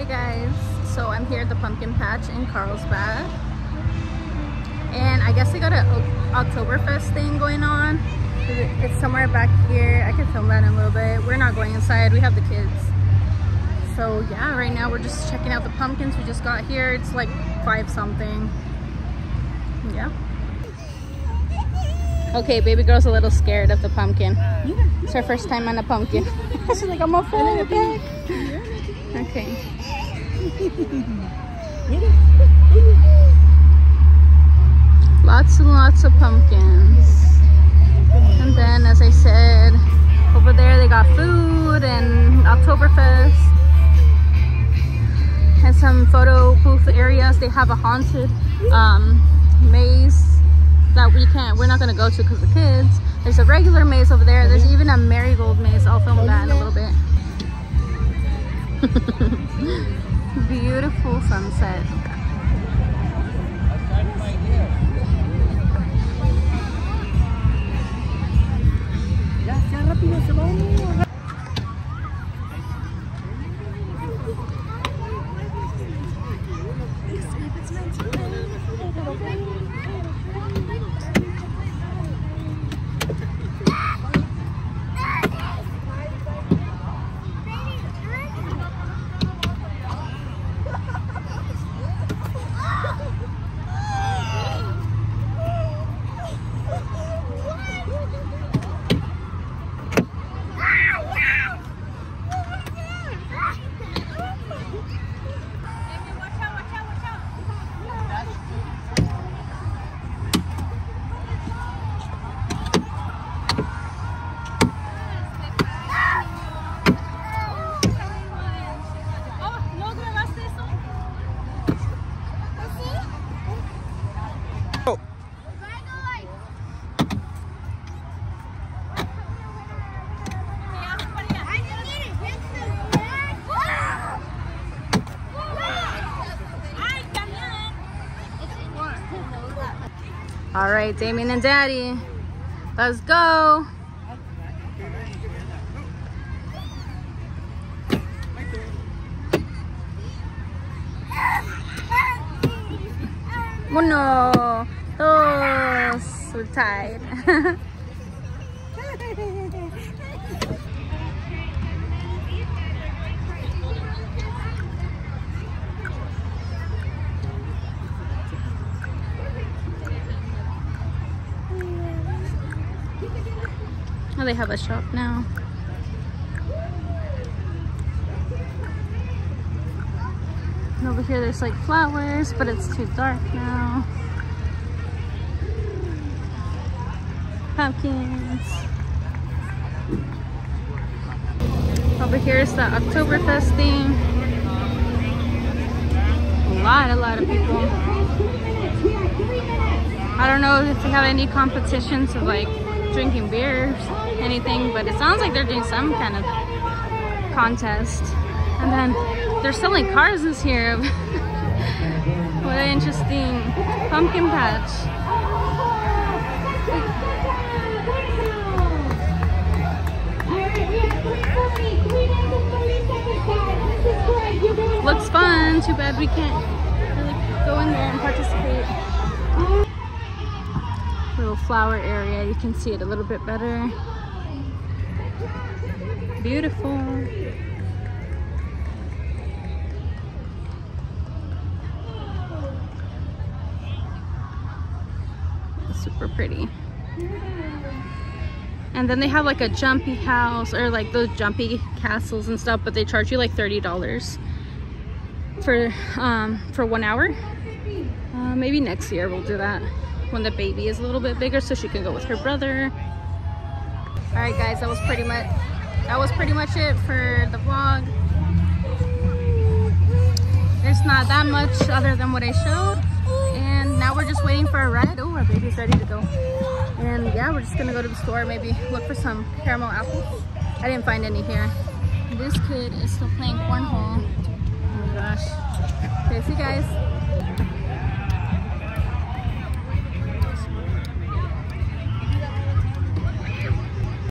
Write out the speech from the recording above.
Hey guys, so I'm here at the pumpkin patch in Carlsbad. And I guess they got an Oktoberfest thing going on. It's somewhere back here. I can film that in a little bit. We're not going inside, we have the kids. So yeah, right now we're just checking out the pumpkins. We just got here. It's like five something. Yeah. Okay, baby girl's a little scared of the pumpkin. It's her first time on a pumpkin. She's like, I'm afraid. Okay. lots and lots of pumpkins. And then, as I said, over there they got food and Oktoberfest. And some photo booth areas. They have a haunted um, maze that we can't, we're not gonna go to because the kids. There's a regular maze over there. There's even a marigold maze. I'll film that in a little bit. Beautiful sunset. All right, Damien and Daddy, let's go. Uno, dos, we're. Oh, they have a shop now. And over here there's like flowers, but it's too dark now. Pumpkins. Over here is the Oktoberfest thing. A lot, a lot of people. I don't know if they have any competitions of like drinking beers, anything, but it sounds like they're doing some kind of contest. And then they're selling cars this year. what an interesting pumpkin patch. Looks fun. Too bad we can't really go in there and participate. Little flower area. You can see it a little bit better. Beautiful. Super pretty. And then they have like a jumpy house or like those jumpy castles and stuff, but they charge you like $30 for um, for one hour. Uh, maybe next year we'll do that when the baby is a little bit bigger so she can go with her brother. All right guys, that was pretty much that was pretty much it for the vlog. There's not that much other than what I showed. And now we're just waiting for a ride. Oh, our baby's ready to go. And yeah, we're just gonna go to the store, maybe look for some caramel apples. I didn't find any here. This kid is still playing cornhole. Oh my gosh. Okay, see you guys.